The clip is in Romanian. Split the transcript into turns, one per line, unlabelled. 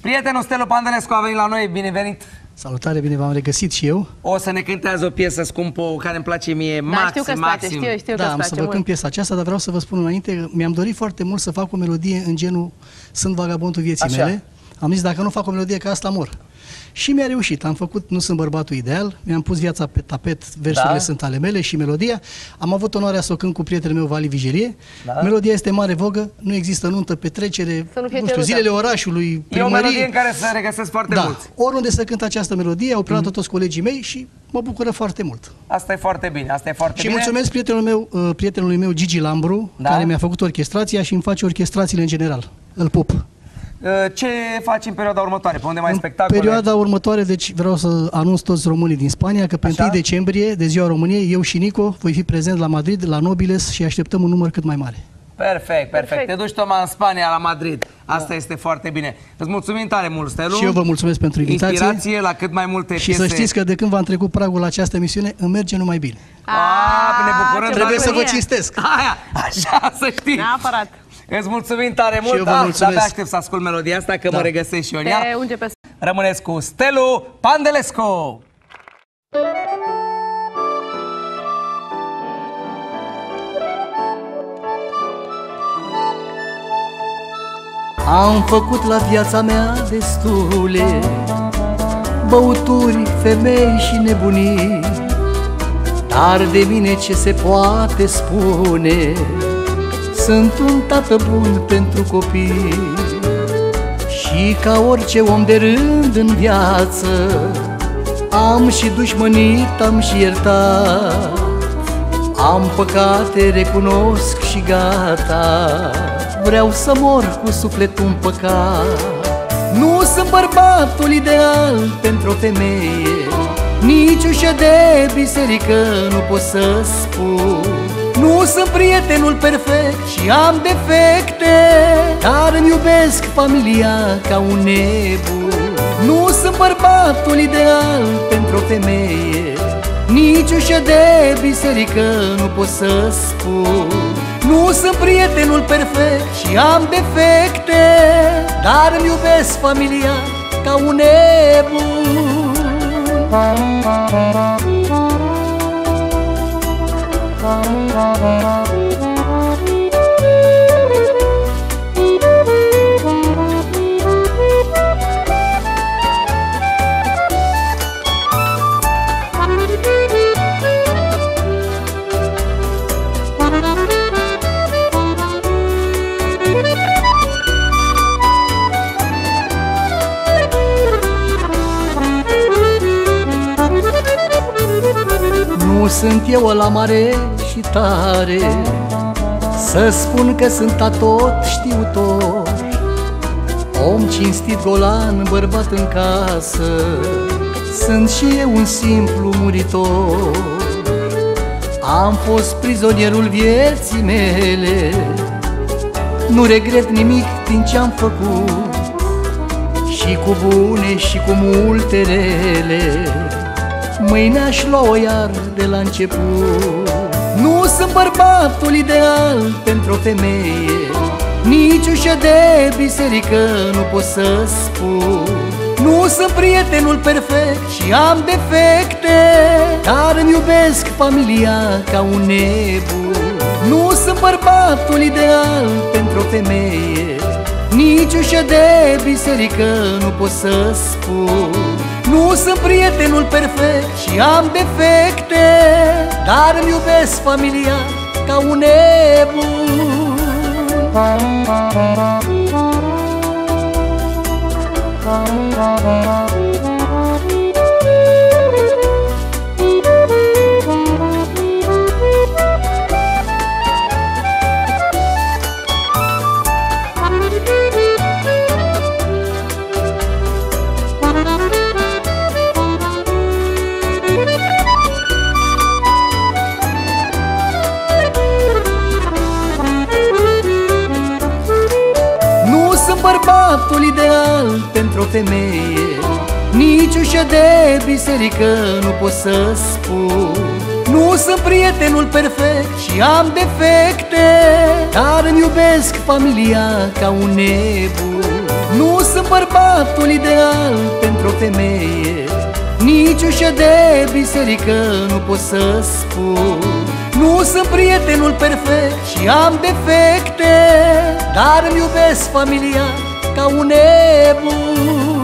Prietenul Stelu Pandelescu a venit la noi, binevenit!
Salutare, bine v-am regăsit și eu.
O să ne cântează o piesă scumpă care îmi place mie
Da,
maxim,
știu că îți
maxim.
place, știu, știu că
da,
îți
am
place
să vă cânt
mult.
piesa aceasta, dar vreau să vă spun înainte, mi-am dorit foarte mult să fac o melodie în genul Sunt vagabondul vieții
Așa.
mele. Am zis, dacă nu fac o melodie, ca asta mor. Și mi-a reușit. Am făcut Nu sunt bărbatul ideal, mi-am pus viața pe tapet, versurile
Da.
sunt ale mele și melodia. Am avut onoarea să o cânt cu prietenul meu, Vali Vigelie.
Da.
Melodia este mare vogă, nu există nuntă, petrecere,
Să nu fie
nu știu,
cerută.
zilele orașului,
E o
primărie.
melodie în care să regăsesc foarte
da,
mulți.
oriunde să cânt această melodie, au preluat toți colegii mei și mă bucură foarte mult.
Asta e foarte bine, asta e foarte
Și
bine.
mulțumesc prietenul meu, uh, prietenului meu Gigi Lambru,
Da.
care mi-a făcut orchestrația și îmi face orchestrațiile în general. Îl pup.
Uh, Ce faci în perioada următoare? Pe unde mai ai
în
spectacole?
perioada următoare, deci vreau să anunț toți românii din Spania că pe
Așa?
1 decembrie, de ziua României, eu și Nico voi fi prezent la Madrid, la Nobiles și așteptăm un număr cât mai mare.
Perfect, perfect,
Perfect.
Te duci Toma în Spania, la Madrid. Asta este foarte bine. Îți mulțumim tare mult, Stelu.
Și eu vă mulțumesc pentru invitație.
Inspirație la cât mai multe
Și
piese.
să știți că de când v-am trecut pragul la această emisiune, îmi merge numai bine.
A, ne bucurăm,
ce
Trebuie să vă
bucurie.
cinstesc.
Aia, așa să știți.
Neapărat.
Îți mulțumim tare mult.
eu vă
Ah,
mulțumesc.
De-abia aștept să ascult melodia asta, că
Da.
mă regăsesc și eu în ea.
Te unge pe
Rămâneți cu Stelu Pandelescu.
Am făcut la viața mea destule Băuturi, femei și nebunii Dar de mine ce se poate spune Sunt un tată bun pentru copii. Și ca orice om de rând în viață Am și dușmănit, am și iertat. Am păcate, recunosc și gata. Vreau să mor cu sufletul în păcat. Nu sunt bărbatul ideal pentru o femeie. Nici ușă de biserică nu pot să spun Nu sunt prietenul perfect și am defecte Dar îmi iubesc familia ca un nebun Nu sunt bărbatul ideal pentru o femeie nici ușă de biserică nu pot să spun. Nu sunt prietenul perfect și am defecte Dar îmi iubesc familia ca un nebun Nu sunt eu la mare și tare. Să spun că sunt atot știutor Om cinstit golan, bărbat în casă. Sunt și eu un simplu muritor. Am fost prizonierul vieții mele. Nu regret nimic din ce-am făcut. Și cu bune și cu multe rele Mâine aș lua-o iar de la început. Nu sunt bărbatul ideal pentru o femeie. Nici ușă de biserică nu pot să spun. Nu sunt prietenul perfect și am defecte Dar îmi iubesc familia ca un nebun. Nu sunt bărbatul ideal pentru o femeie. Nici ușă de biserică nu pot să spun Nu sunt prietenul perfect și am defecte Dar îmi iubesc familia ca un nebun. Nu sunt bărbatul ideal pentru o femeie. Nici ușă de biserică nu pot să spun. Nu sunt prietenul perfect și am defecte Dar îmi iubesc familia ca un nebun. Nu sunt bărbatul ideal pentru o femeie. Nici ușă de biserică nu pot să spun. Nu sunt prietenul perfect și am defecte Dar îmi iubesc familia câu nếp vui